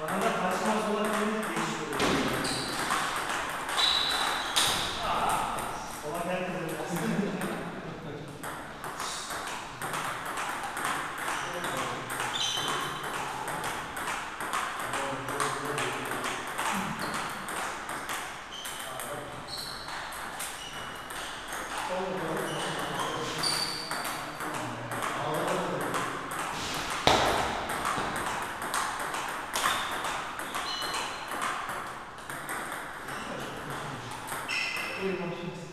私の育て Thank you.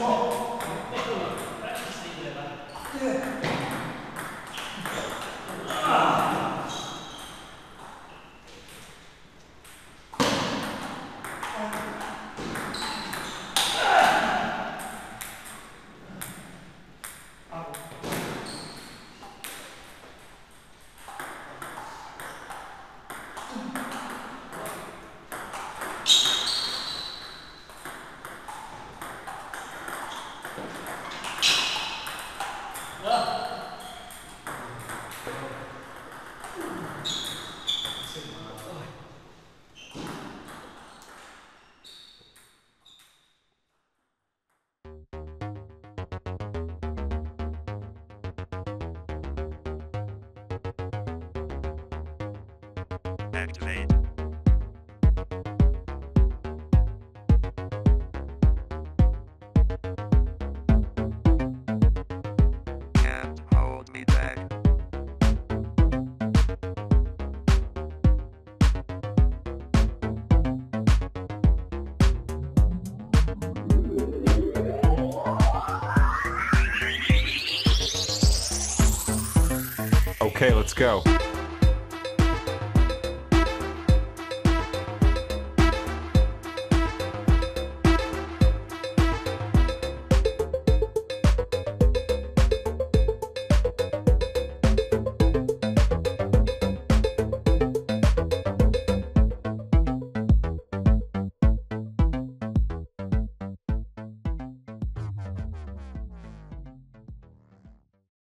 뭐. activate. Okay, let's go.